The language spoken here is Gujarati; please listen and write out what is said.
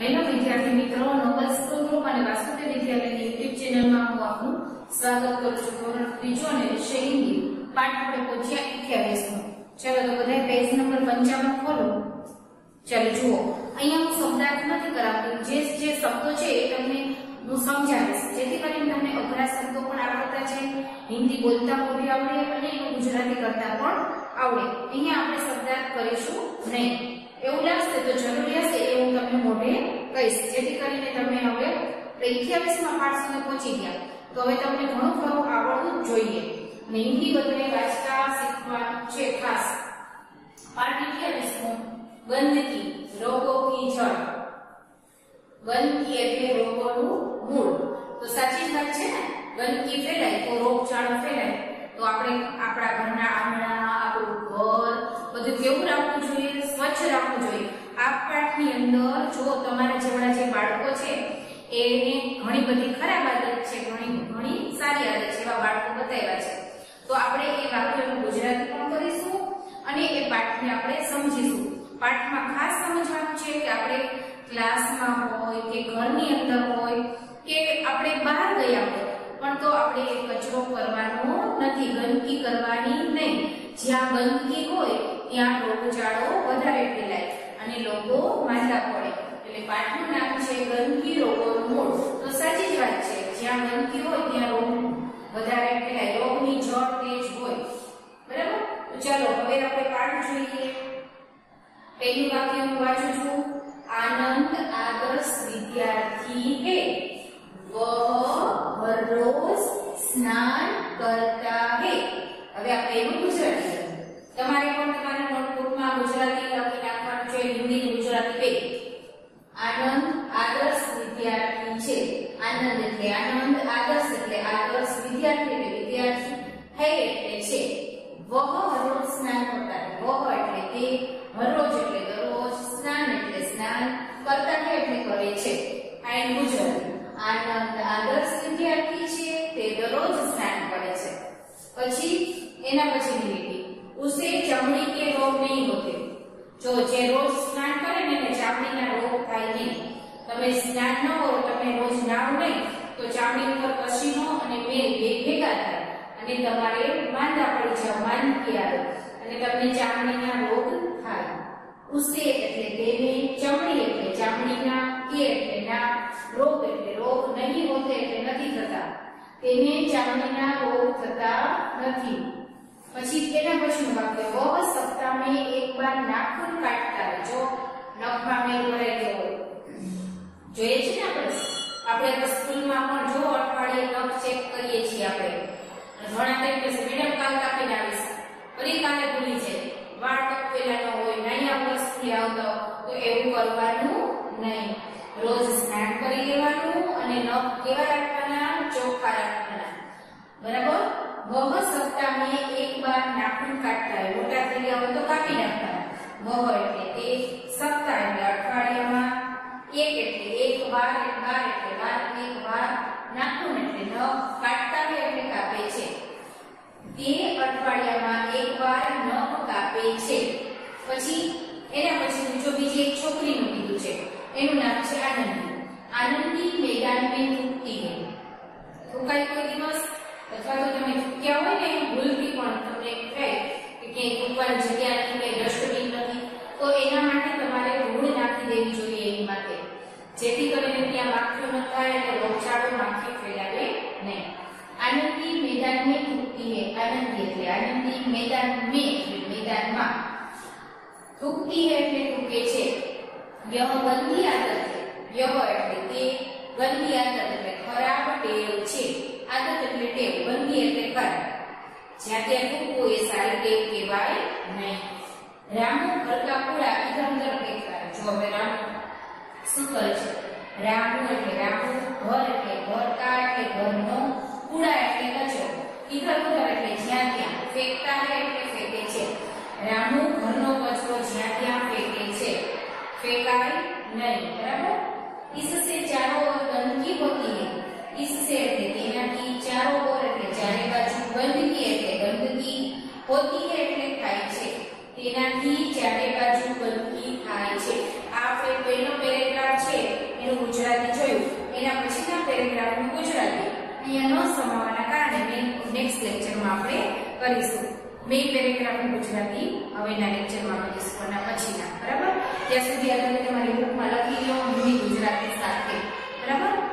હેલો વિદ્યાર્થી મિત્રો નોબલ સ્કૂલ ગ્રુપ અને વાસુદેવ વિદ્યાલયની યુટ્યુબ ચેનલમાં હું આપનું સ્વાગત કરું છું. ધોરણ ત્રીજો અને વિષય હિન્દી પાઠ આપણે પહોંચ્યા અઠ્યાવીસમો. ચાલો તો બધા પેજ નંબર પંચાવન ખોલો. ચાલો જુઓ. અહીંયા હું શબ્દાર્થ નથી કરાવતી. જે જે શબ્દો છે એ તમને હું સમજાવીશ. જેથી કરીને તમને અઘરા શબ્દો પણ આવડતા છે હિન્દી બોલતા બોલી આવડે અને ગુજરાતી કરતા પણ આવડે. અહીંયા આપણે શબ્દાર્થ કરીશું નહીં. એવું લાગશે તો જરૂરી હશે એ હું તમને મોઢે કહીશ જેથી કરીને તમે હવે અઠ્યાવીસમાં પાઠ સુધી પહોંચી ગયા. તો હવે તમને ઘણું ખરું આવડવું જ જોઈએ. ને હિન્દી બધાને વાંચતા શીખવાનું છે ખાસ. પાઠ અઠ્યાવીસમો ગંદકી રોગો કી જળ. ગંદકી એટલે રોગોનું મૂળ. તો સાચી જ વાત છે ને? ગંદકી ફેલાય તો રોગચાળો ફેલાય. તો આપણે આપણા ઘરના આંગણા આપણું ઘર બધું કેવું રાખવું જોઈએ? સ્વચ્છ રાખવું જોઈએ. આ પાઠની અંદર જો તમારા જેવડા જે બાળકો છે, એને ઘણી બધી ખરાબ આદત છે, ઘણી ઘણી સારી આદત છે એવા બાળકો બતાવ્યા છે. તો આપણે એ વાક્યોનું ગુજરાતી પણ કરીશું અને એ પાઠને આપણે સમજીશું. પાઠમાં ખાસ સમજવાનું છે કે આપણે ક્લાસમાં હોય કે ઘરની અંદર હોય કે આપણે બહાર ગયા હોય, પણ તો આપણે એ કચરો કરવાનો નથી, ગંદકી કરવાની નહીં. જ્યાં ગંદકી હોય, ત્યાં રોગચાળો વધારે ફેલાય અને લોકો માંદા પડે. એટલે પાઠનું નામ છે ગંદકી રોગોનું મૂળ. તો સાચી જ વાત છે, જ્યાં ગંદકી હોય ત્યાં રોગ વધારે ફેલાય. રોગની જડ તેજ હોય. બરાબર? તો ચાલો, હવે આપણે પાઠ જોઈએ. પહેલું વાક્ય હું વાંચું છું. આનંદ આદર્શ વિદ્યાર્થી હે. વહ હર રોજ સ્નાન કરતા હે હવે આપણે એનું ગુજરાતી તમારે પણ તમારી નોટબુકમાં ગુજરાતી લખી નાખવાનું છે બે આનંદ, આદર્શ વિદ્યાર્થી છે. આનંદ એટલે આનંદ, આદર્શ એટલે આદર્શ વિદ્યાર્થી એટલે વિદ્યાર્થી હૈ એટલે છે. વહ હરોજ સ્નાન કરતા વહ એટલે તે હરોજ એટલે દરરોજ સ્નાન એટલે સ્નાન કરતા કે એટલે કરે છે. આ એનું આનંદ, આદર્શ વિદ્યાર્થી છે તે દરરોજ સ્નાન કરે છે. પછી, એના પછીની લીટી. ઉસે ચમડી કે રોગ નહીં હોતે. જો જે રોજ સ્નાન કરે ને એને ચામડીના રોગ થાય નહીં. તમે સ્નાન ન કરો, તમે રોજ નાવ નહીં, તો ચામડી ઉપર પસીનો અને મેલ બે ભેગા થાય અને તમારે માંદા પડી જાવ માંદગી આવે અને તમને ચામડીના રોગ થાય. ઉસે એટલે તેને ચમડી એટલે ચામડીના, કે એટલે ના રોગ એટલે રોગ, નહીં હોતે એટલે નથી થતા. તેને ચામડીના રોગ થતા નથી. પછી તેના પછીનું વાક્ય વહ સપ્તાહ મેં એક બાર નાખૂન કાટતા રહે જો નખમાં મેલ ભરાઈ ગયો જોઈએ છે ને આપણે? આપણે સ્કૂલમાં પણ જો અઠવાડિયે નખ ચેક કરીએ છીએ આપણે. ઘણા ટાઈમ પછી મેડમ કાલ કાપીને આવીશ ફરી કાલે ભૂલી જાય. વાળ કપેલા ન હોય, નહીં આપણે સ્કૂલે આવતા તો એવું કરવાનું નહીં. રોજ સ્નાન કરી લેવાનું અને નખ કેવા રાખવાના? ચોખ્ખા રાખવાના. બરાબર? વહ સપ્તાહ મેં એક બાર નાખૂન કાટતા હોય. મોટા થઈ ગયા હોય તો કાપી નાખતા વહ એટલે તે સપ્તાહ એટલે અઠવાડિયામાં એક એટલે એક વાર બાર એટલે બાર એક વાર નાખૂન એટલે ન કાટતા હોય એટલે કાપે છે. તે અઠવાડિયામાં એક વાર નખ કાપે છે. પછી, એના પછી બીજો બીજી એક છોકરીનું કીધું છે. એનું નામ છે આનંદી. આનંદી મેદાન મેં થૂકતી ગઈ થૂકાય કોઈ દિવસ અથવા તો તમે થૂક્યા હોય ને ભૂલથી પણ તમને કહે કે ક્યાંય થૂકવાની જગ્યા નથી કે ડસ્ટબિન નથી તો એના માટે તમારે ધૂળ નાખી દેવી જોઈએ એની માટે જેથી કરીને ત્યાં માખીઓ ન થાય અને રોગચાળો માખી ફેલાવે નહીં આનંદી મેદાન में थूकती है आनंदी એટલે આનંદી મેદાન में એટલે મેદાનમાં થૂકતી है એટલે થૂકે છે यह गंदी आदत है यह એટલે તે ગંદી આદત એટલે ખરાબ ટેવ છે આદત એટલે ટેવ ગંદી એટલે ખરાબ જ્યાં ત્યાં થૂકવું એ સારી ટેવ કહેવાય નહીં રામુ ઘર કા કૂડા ઇધર ઉધર ફેંકતા है. જો હવે રામુ શું કરે છે રામુ એટલે રામુ ઘર એટલે ઘર કા એટલે ઘરનો કૂડા એટલે કચરો ઇધર ઉધર એટલે જ્યાં ત્યાં ફેંકતા હે એટલે ફેંકે છે રામુ ઘરનો કચરો જ્યાં ત્યાં ફેંકે છે ફેંકાય નહીં બરાબર इससे चारों પહેલું ગુજરાતી જોયું. એના પછીના પેરેગ્રાફનું ગુજરાતી. અહીંયા ન સમાવવાના કારણે મેં નેક્સ્ટ લેક્ચરમાં આપણે કરીશું. બે પેરેગ્રાફનું ગુજરાતી હવેના લેક્ચરમાં કરીશું. એના પછીના. બરાબર? ત્યાં સુધી આ તમે તમારી બુકમાં લખી લો. હિન્દી ગુજરાતી સાથે. બરાબર?